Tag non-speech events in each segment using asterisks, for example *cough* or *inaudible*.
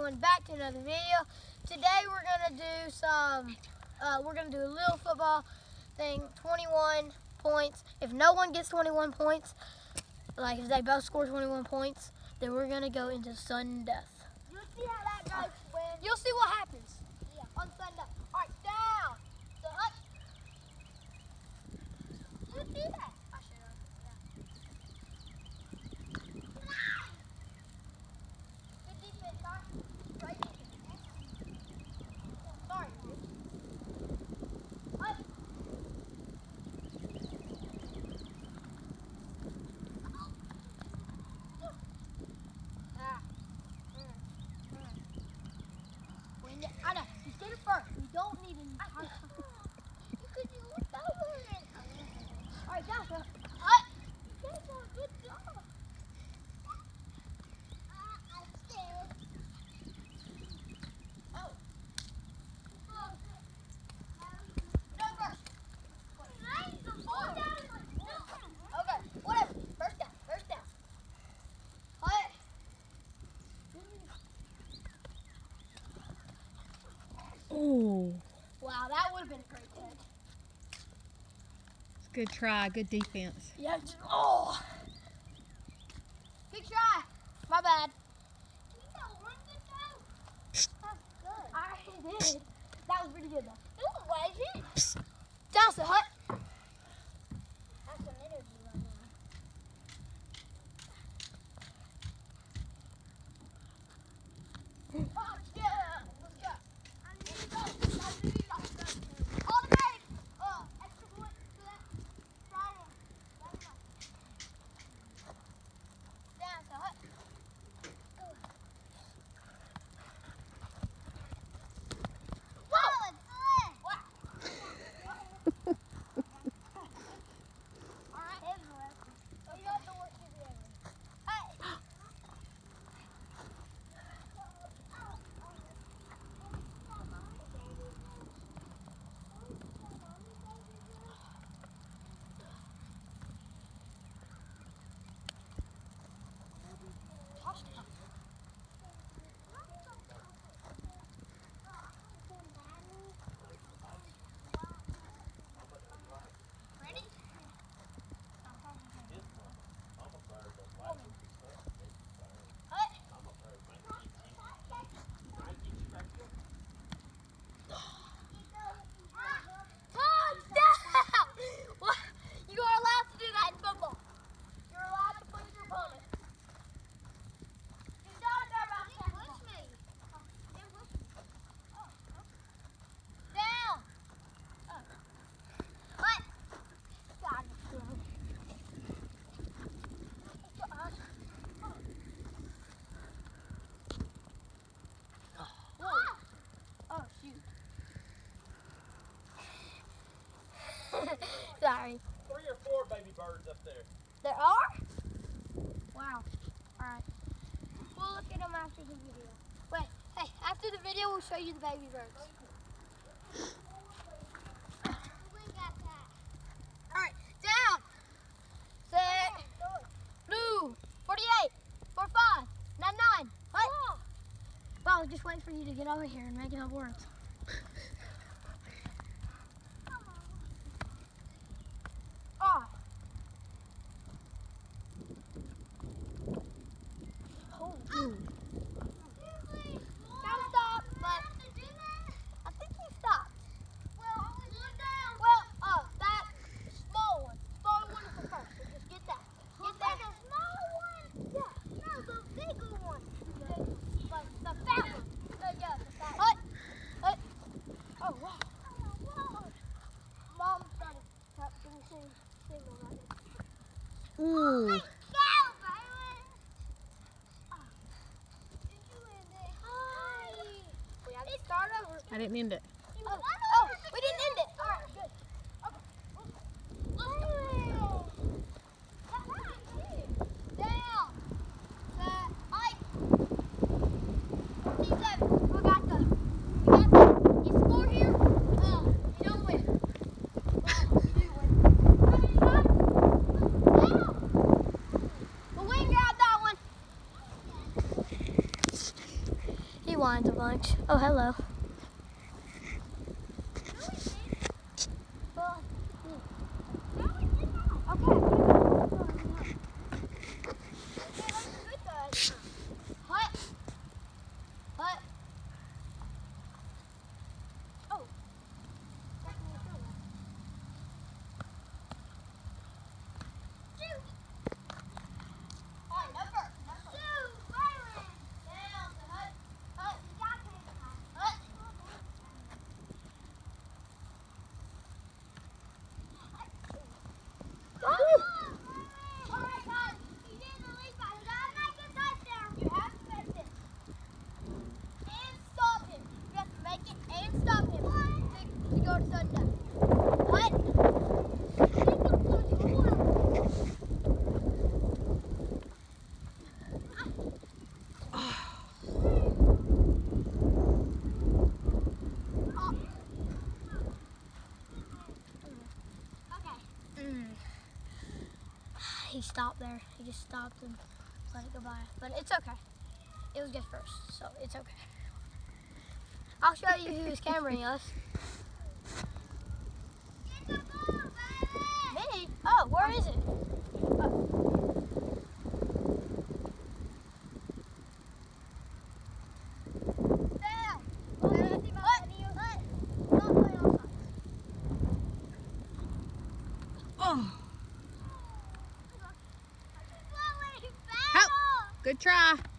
everyone back to another video. Today we're gonna do some, uh, we're gonna do a little football thing, 21 points. If no one gets 21 points, like if they both score 21 points, then we're gonna go into sudden death. You'll see how that goes when. You'll see what happens. Yeah, on Sunday. All right, down. You see that? I should have. Good defense, Josh. Great defense. Sorry. Up. Ah. When you, I know, you get it first. We don't need any time. Because you looked over it. All right, Joshua. Up. Joshua, good job. Uh, I'm scared. Oh. Oh. No first. Okay, whatever. First down, first down. Cut. Oh, Wow, that would have been a great catch. Good try. Good defense. Yeah. Oh. Good try. My bad. I did. That was pretty good though. It was it. Johnson Hut. Have some energy right now. Oh, yeah. Let's go. All the way. Oh, extra point to that. Brian. Johnson Hut. Whoa! Ready? Touchdown! What? You are allowed to do that in football. You're allowed to push your opponent. You don't know about that. Push me. Down. What? God, Oh, shoot. *laughs* Sorry. Three or four baby birds up there. There are? Wow. Alright. We'll look at them after the video. Wait, hey, after the video, we'll show you the baby birds. Alright, down. Set. Blue. 48. 45. 99. What? Well, I was just waiting for you to get over here and make up words. Oh. Oh. Gotta stop, but I think he stopped. Well, uh, that small one. Small one is the first. So just get that. Get that. The small one? Yeah. No, the bigger one. The, like, the fat one. Uh, yeah, the fat one. Hut. Oh, wow. Mom started tapping the signal right Ooh. We have to start over. I didn't end it. Oh, oh, we didn't end it. All right, good. Okay. Down. Set. Ike. 47. We he stopped there. He just stopped and let it go by. But it's okay. It was good first, so it's okay. I'll show you who's *laughs* was cameraing us. Ball, Me? Oh, where is it? Oh. Good try.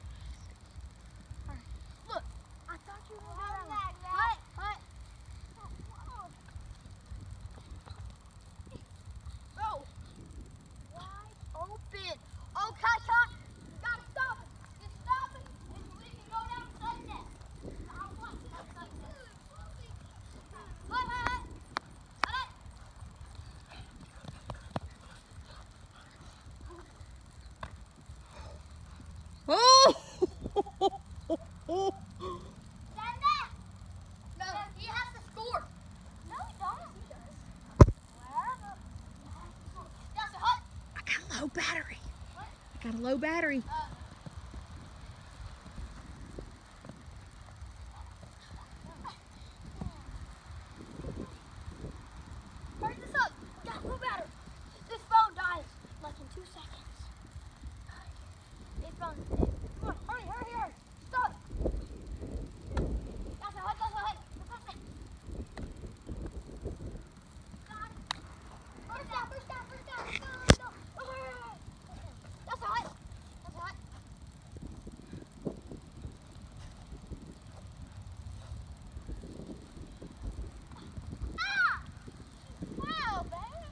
Got a low battery.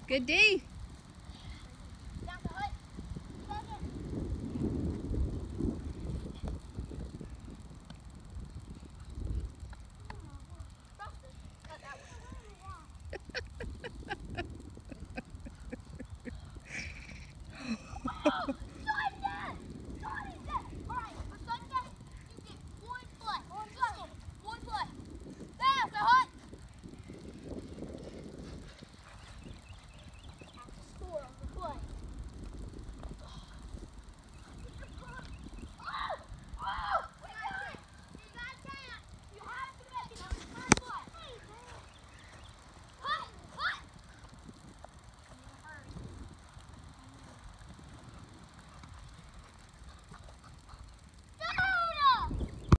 Good day.